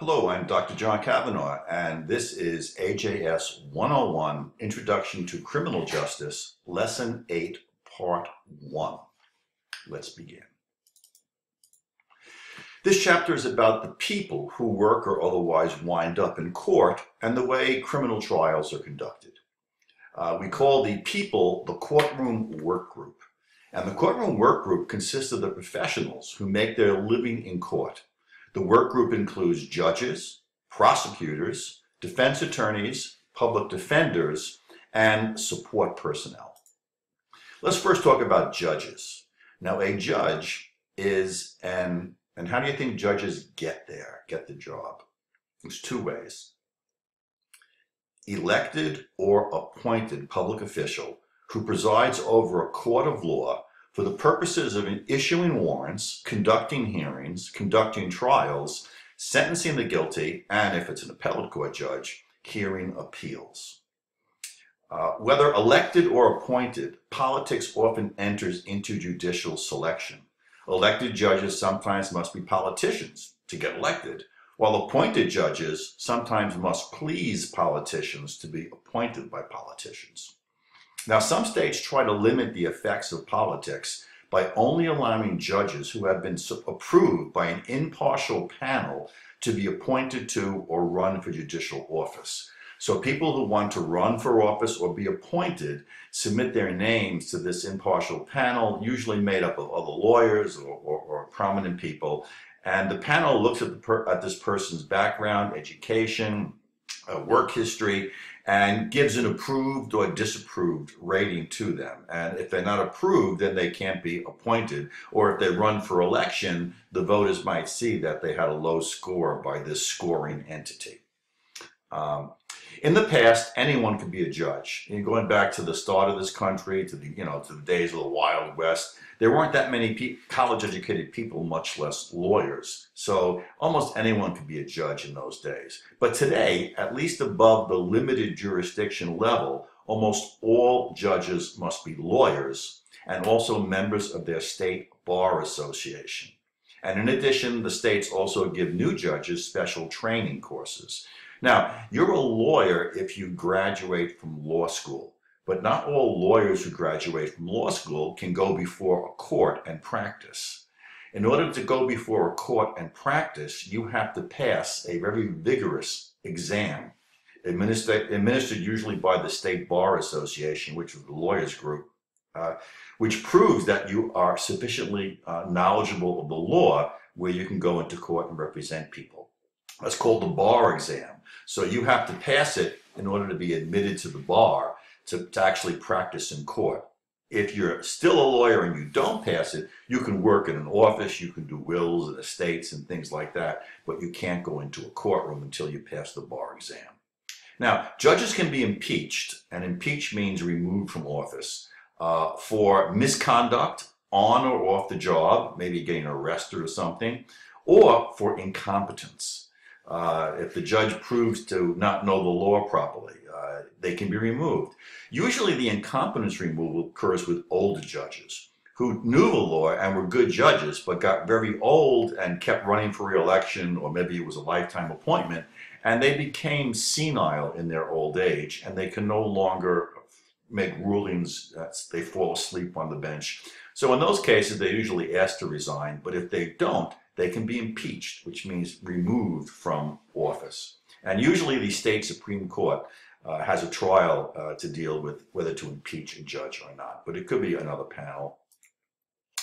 Hello, I'm Dr. John Kavanagh, and this is AJS 101 Introduction to Criminal Justice, Lesson 8, Part 1. Let's begin. This chapter is about the people who work or otherwise wind up in court and the way criminal trials are conducted. Uh, we call the people the courtroom work group. And the courtroom work group consists of the professionals who make their living in court. The work group includes judges, prosecutors, defense attorneys, public defenders, and support personnel. Let's first talk about judges. Now, a judge is an, and how do you think judges get there, get the job? There's two ways. Elected or appointed public official who presides over a court of law for the purposes of issuing warrants, conducting hearings, conducting trials, sentencing the guilty, and if it's an appellate court judge, hearing appeals. Uh, whether elected or appointed, politics often enters into judicial selection. Elected judges sometimes must be politicians to get elected, while appointed judges sometimes must please politicians to be appointed by politicians. Now, some states try to limit the effects of politics by only allowing judges who have been approved by an impartial panel to be appointed to or run for judicial office. So people who want to run for office or be appointed submit their names to this impartial panel, usually made up of other lawyers or, or, or prominent people. And the panel looks at, the at this person's background, education, uh, work history, and gives an approved or disapproved rating to them. And if they're not approved, then they can't be appointed. Or if they run for election, the voters might see that they had a low score by this scoring entity. Um, in the past, anyone could be a judge. And going back to the start of this country, to the you know to the days of the Wild West, there weren't that many college-educated people, much less lawyers. So almost anyone could be a judge in those days. But today, at least above the limited jurisdiction level, almost all judges must be lawyers and also members of their state bar association. And in addition, the states also give new judges special training courses. Now, you're a lawyer if you graduate from law school, but not all lawyers who graduate from law school can go before a court and practice. In order to go before a court and practice, you have to pass a very vigorous exam, administered, administered usually by the State Bar Association, which is the lawyers group, uh, which proves that you are sufficiently uh, knowledgeable of the law where you can go into court and represent people. That's called the bar exam. So you have to pass it in order to be admitted to the bar to, to actually practice in court. If you're still a lawyer and you don't pass it, you can work in an office, you can do wills and estates and things like that, but you can't go into a courtroom until you pass the bar exam. Now, judges can be impeached, and impeach means removed from office, uh, for misconduct on or off the job, maybe getting arrested or something, or for incompetence. Uh, if the judge proves to not know the law properly, uh, they can be removed. Usually the incompetence removal occurs with older judges who knew the law and were good judges, but got very old and kept running for reelection, or maybe it was a lifetime appointment, and they became senile in their old age, and they can no longer make rulings, they fall asleep on the bench. So in those cases, they usually ask to resign, but if they don't, they can be impeached, which means removed from office. And usually the state Supreme Court uh, has a trial uh, to deal with whether to impeach a judge or not, but it could be another panel.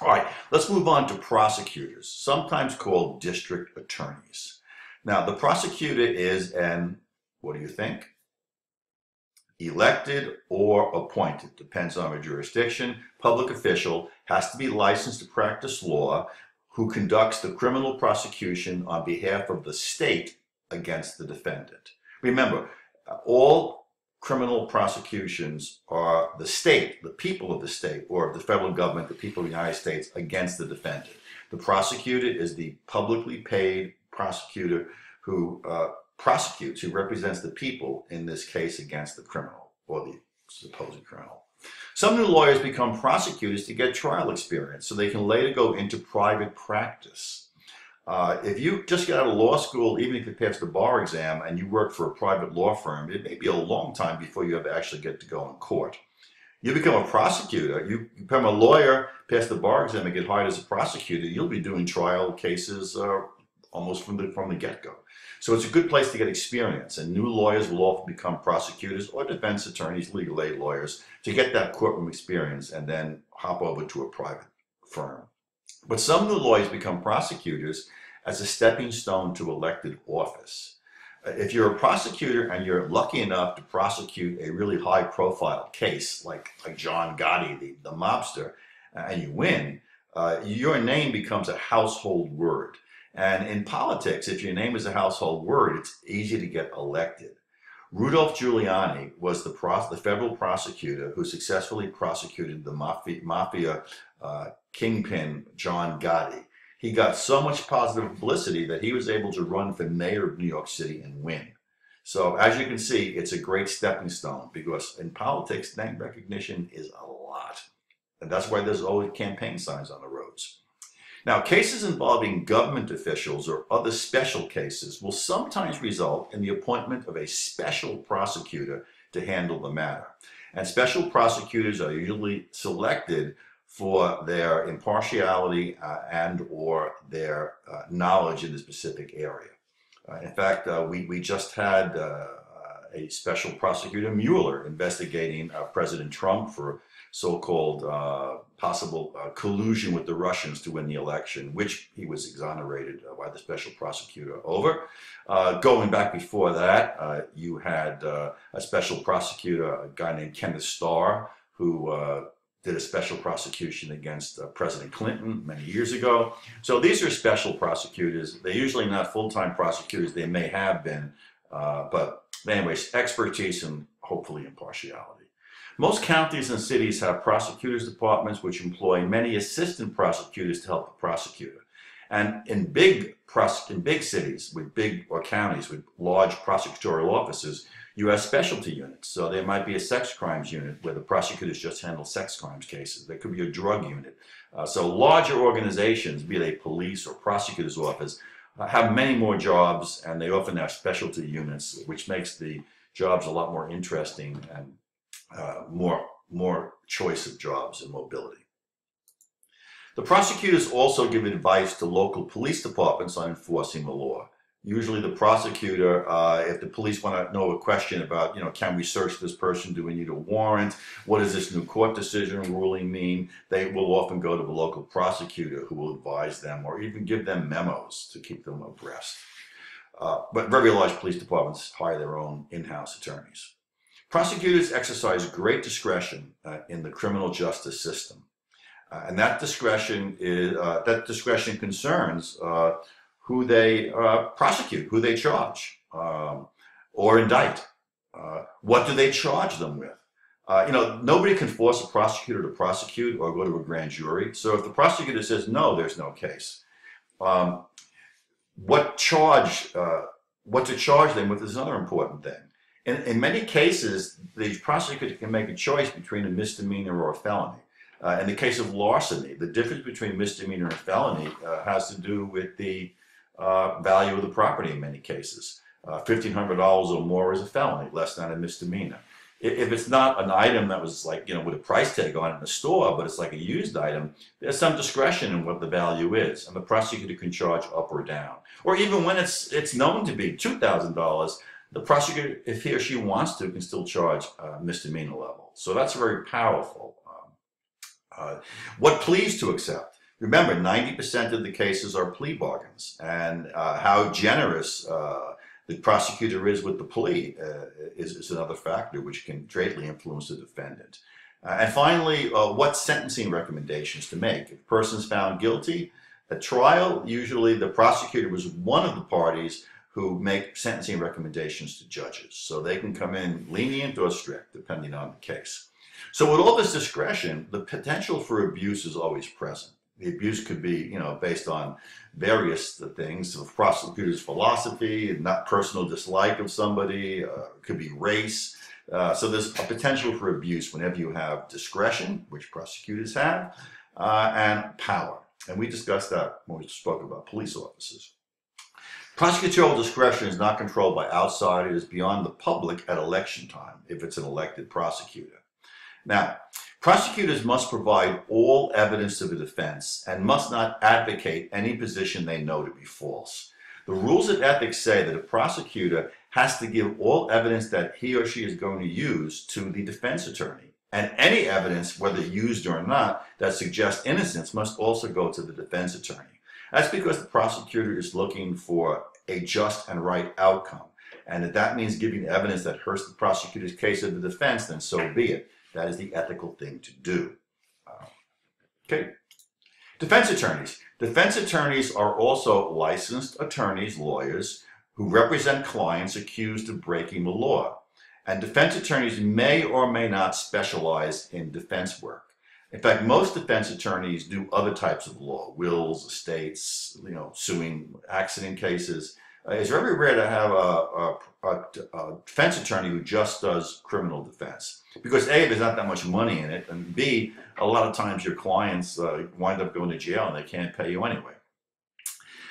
All right, let's move on to prosecutors, sometimes called district attorneys. Now, the prosecutor is an, what do you think? Elected or appointed, depends on the jurisdiction, public official, has to be licensed to practice law, who conducts the criminal prosecution on behalf of the state against the defendant. Remember, all criminal prosecutions are the state, the people of the state, or the federal government, the people of the United States, against the defendant. The prosecutor is the publicly paid prosecutor who uh, prosecutes, who represents the people in this case against the criminal or the supposed criminal. Some new lawyers become prosecutors to get trial experience so they can later go into private practice. Uh, if you just get out of law school, even if you pass the bar exam and you work for a private law firm, it may be a long time before you ever actually get to go in court. You become a prosecutor, you become a lawyer, pass the bar exam, and get hired as a prosecutor, you'll be doing trial cases uh, almost from the from the get go. So it's a good place to get experience, and new lawyers will often become prosecutors or defense attorneys, legal aid lawyers, to get that courtroom experience and then hop over to a private firm. But some new lawyers become prosecutors as a stepping stone to elected office. Uh, if you're a prosecutor and you're lucky enough to prosecute a really high profile case like, like John Gotti, the, the mobster, uh, and you win, uh, your name becomes a household word. And in politics, if your name is a household word, it's easy to get elected. Rudolph Giuliani was the, pros- the federal prosecutor who successfully prosecuted the mafia, mafia uh, kingpin John Gotti. He got so much positive publicity that he was able to run for mayor of New York City and win. So, as you can see, it's a great stepping stone because in politics, name recognition is a lot. And that's why there's always campaign signs on the roads. Now, cases involving government officials or other special cases will sometimes result in the appointment of a special prosecutor to handle the matter. And special prosecutors are usually selected for their impartiality uh, and or their uh, knowledge in the specific area. Uh, in fact, uh, we, we just had uh, a special prosecutor, Mueller, investigating uh, President Trump for so-called possible uh, collusion with the Russians to win the election, which he was exonerated uh, by the special prosecutor over. Uh, going back before that, uh, you had uh, a special prosecutor, a guy named Kenneth Starr, who did a special prosecution against President Clinton many years ago. So these are special prosecutors. They're usually not full-time prosecutors. They may have been, but anyways, expertise and hopefully impartiality. Most counties and cities have prosecutors' departments which employ many assistant prosecutors to help the prosecutor. And in big in big cities with big or counties with large prosecutorial offices, you have specialty units. So there might be a sex crimes unit where the prosecutors just handle sex crimes cases. There could be a drug unit. Uh, so larger organizations, be they police or prosecutor's office, uh, have many more jobs and they often have specialty units, which makes the jobs a lot more interesting and uh, more, more choice of jobs and mobility. The prosecutors also give advice to local police departments on enforcing the law. Usually the prosecutor, uh, if the police want to know a question about, you know, can we search this person? Do we need a warrant? What does this new court decision ruling mean? They will often go to the local prosecutor who will advise them or even give them memos to keep them abreast. Uh, but very large police departments hire their own in-house attorneys. Prosecutors exercise great discretion uh, in the criminal justice system. Uh, and that discretion is uh, that discretion concerns uh, who they uh, prosecute, who they charge, um, or indict. What do they charge them with? you know, nobody can force a prosecutor to prosecute or go to a grand jury. So if the prosecutor says no, there's no case. Um, what charge? what to charge them with is another important thing in, in many cases, the prosecutor can make a choice between a misdemeanor or a felony. Uh, in the case of larceny, the difference between misdemeanor and felony uh, has to do with the uh, value of the property in many cases. $1,500 uh, or more is a felony, less than a misdemeanor. If it's not an item that was like, you know, with a price tag on it in the store, but it's like a used item, there's some discretion in what the value is, and the prosecutor can charge up or down. Or even when it's it's known to be $2,000, the prosecutor, if he or she wants to, can still charge a misdemeanor level. So that's a very powerful. Um, uh, what pleas to accept? Remember, 90% of the cases are plea bargains, and uh, how generous uh, the prosecutor is with the plea uh, is, is, another factor which can greatly influence the defendant. Uh, and finally, uh, what sentencing recommendations to make? If a person's found guilty at trial, usually the prosecutor was one of the parties who make sentencing recommendations to judges. So they can come in lenient or strict, depending on the case. So with all this discretion, the potential for abuse is always present. The abuse could be, you know, based on various things, the prosecutor's philosophy, not personal dislike of somebody, uh, could be race. Uh, so there's a potential for abuse whenever you have discretion, which prosecutors have, uh, and power. And we discussed that when we spoke about police officers. Prosecutorial discretion is not controlled by outsiders beyond the public at election time if it's an elected prosecutor. Now, prosecutors must provide all evidence of the defense and must not advocate any position they know to be false. The rules of ethics say that a prosecutor has to give all evidence that he or she is going to use to the defense attorney. And any evidence, whether used or not, that suggests innocence must also go to the defense attorney. That's because the prosecutor is looking for a just and right outcome. And if that means giving evidence that hurts the prosecutor's case of the defense, then so be it. That is the ethical thing to do. Uh, okay. Defense attorneys. Defense attorneys are also licensed attorneys, lawyers, who represent clients accused of breaking the law. And defense attorneys may or may not specialize in defense work. In fact, most defense attorneys do other types of law, wills, estates, you know, suing accident cases. Uh, it's very rare to have a, a, a, a, defense attorney who just does criminal defense because A, there's not that much money in it, and B, a lot of times your clients uh, wind up going to jail and they can't pay you anyway.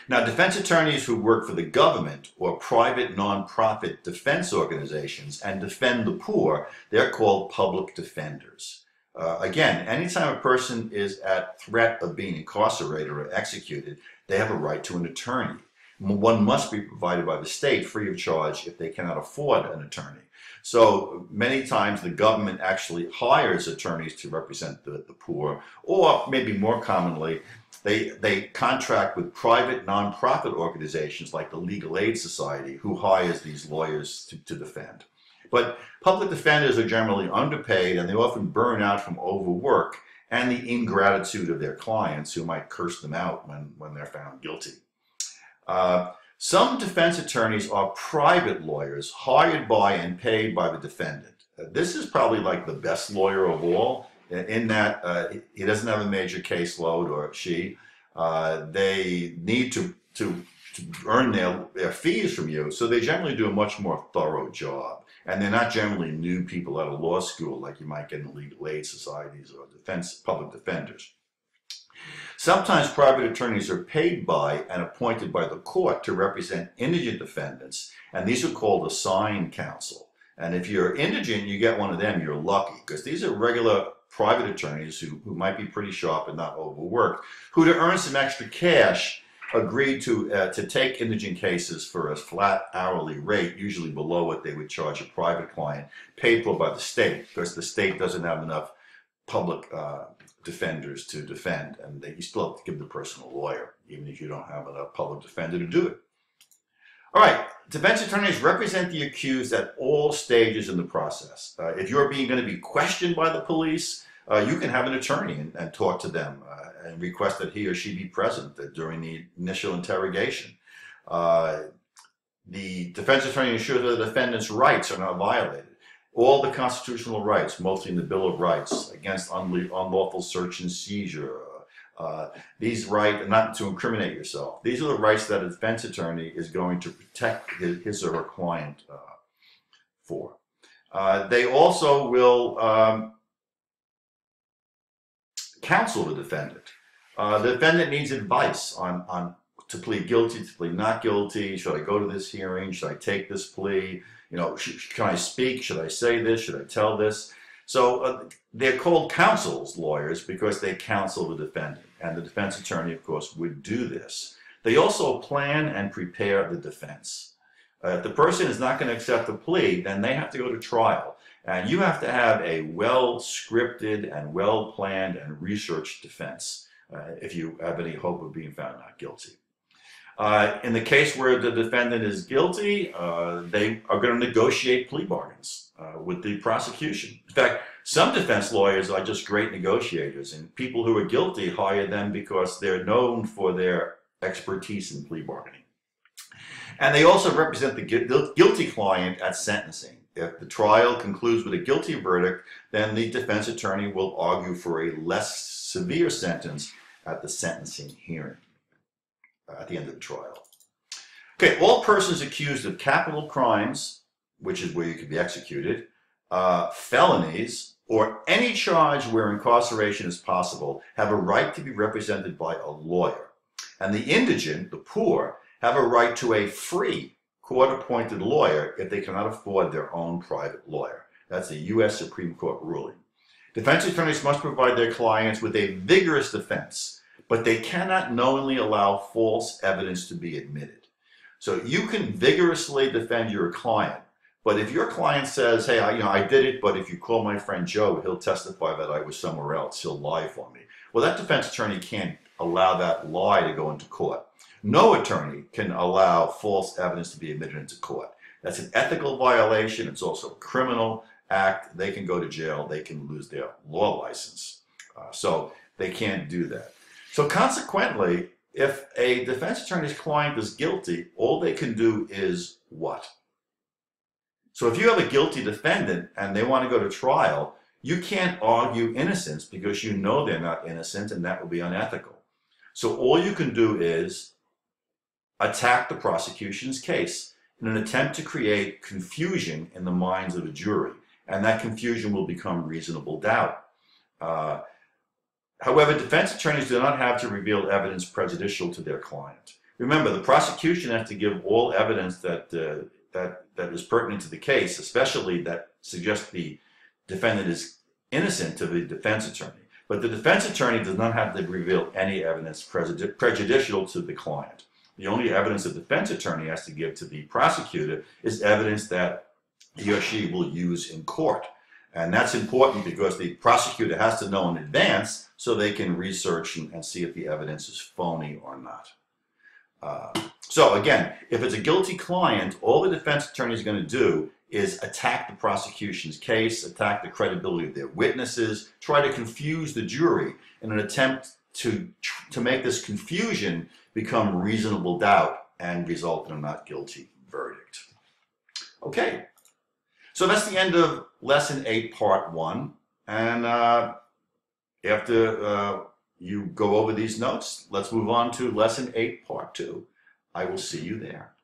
Now, defense attorneys who work for the government or private nonprofit defense organizations and defend the poor, they're called public defenders. Uh, again, anytime a person is at threat of being incarcerated or executed, they have a right to an attorney. One must be provided by the state free of charge if they cannot afford an attorney. So many times the government actually hires attorneys to represent the, the poor, or maybe more commonly, they, they contract with private nonprofit organizations like the Legal Aid Society, who hires these lawyers to, to defend. But public defenders are generally underpaid and they often burn out from overwork and the ingratitude of their clients who might curse them out when, when they're found guilty. Uh, some defense attorneys are private lawyers hired by and paid by the defendant. Uh, this is probably like the best lawyer of all in that uh, he doesn't have a major caseload or she. Uh, they need to, to, to earn their, their fees from you, so they generally do a much more thorough job. And they're not generally new people out of law school like you might get in legal aid societies or defense public defenders. Sometimes private attorneys are paid by and appointed by the court to represent indigent defendants, and these are called assigned counsel. And if you're indigent, you get one of them, you're lucky, because these are regular private attorneys who, who might be pretty sharp and not overworked, who to earn some extra cash agreed to uh, to take indigent cases for a flat hourly rate, usually below what they would charge a private client, paid for by the state, because the state doesn't have enough public uh, defenders to defend, and they, you still have to give the person a lawyer, even if you don't have enough public defender to do it. All right, defense attorneys represent the accused at all stages in the process. Uh, if you're being going to be questioned by the police, uh, you can have an attorney and, and talk to them uh, and request that he or she be present during the initial interrogation. Uh, the defense attorney ensures that the defendant's rights are not violated all the constitutional rights, mostly in the Bill of Rights, against unlawful search and seizure, uh, these rights, not to incriminate yourself. These are the rights that a defense attorney is going to protect his, his or her client uh, for. Uh, they also will um, counsel the defendant. Uh, the defendant needs advice on, on to plead guilty, to plead not guilty. Should I go to this hearing? Should I take this plea? You know, can I speak? Should I say this? Should I tell this? So uh, they're called counsels lawyers because they counsel the defendant, and the defense attorney, of course, would do this. They also plan and prepare the defense. Uh, if the person is not going to accept the plea, then they have to go to trial. And you have to have a well scripted and well planned and researched defense uh, if you have any hope of being found not guilty. Uh, in the case where the defendant is guilty, uh, they are going to negotiate plea bargains uh, with the prosecution. In fact, some defense lawyers are just great negotiators, and people who are guilty hire them because they're known for their expertise in plea bargaining. And they also represent the guilty client at sentencing. If the trial concludes with a guilty verdict, then the defense attorney will argue for a less severe sentence at the sentencing hearing. Uh, at the end of the trial. Okay, all persons accused of capital crimes, which is where you could be executed, uh, felonies, or any charge where incarceration is possible have a right to be represented by a lawyer. And the indigent, the poor, have a right to a free court appointed lawyer if they cannot afford their own private lawyer. That's a U.S. Supreme Court ruling. Defense attorneys must provide their clients with a vigorous defense, but they cannot knowingly allow false evidence to be admitted. So you can vigorously defend your client, but if your client says, "Hey, I, you know, I did it, but if you call my friend Joe, he'll testify that I was somewhere else. He'll lie for me." Well, that defense attorney can't allow that lie to go into court. No attorney can allow false evidence to be admitted into court. That's an ethical violation. It's also a criminal act. They can go to jail. They can lose their law license. Uh, so they can't do that. So consequently, if a defense attorney's client is guilty, all they can do is what? So if you have a guilty defendant and they want to go to trial, you can't argue innocence because you know they're not innocent and that would be unethical. So all you can do is attack the prosecution's case in an attempt to create confusion in the minds of a jury. And that confusion will become reasonable doubt. Uh, however, defense attorneys do not have to reveal evidence prejudicial to their client. Remember, the prosecution has to give all evidence that uh, that, that is pertinent to the case, especially that suggests the defendant is innocent to the defense attorney. But the defense attorney does not have to reveal any evidence prejudicial to the client. The only evidence the defense attorney has to give to the prosecutor is evidence that he or she will use in court. And that's important because the prosecutor has to know in advance so they can research and, and see if the evidence is phony or not. Uh, so again, if it's a guilty client, all the defense attorney is going to do is attack the prosecution's case, attack the credibility of their witnesses, try to confuse the jury in an attempt to, to make this confusion become reasonable doubt and result in a not guilty verdict. Okay, so that's the end of lesson eight, part one. And uh, after uh, you go over these notes, let's move on to lesson eight, part two. I will see you there.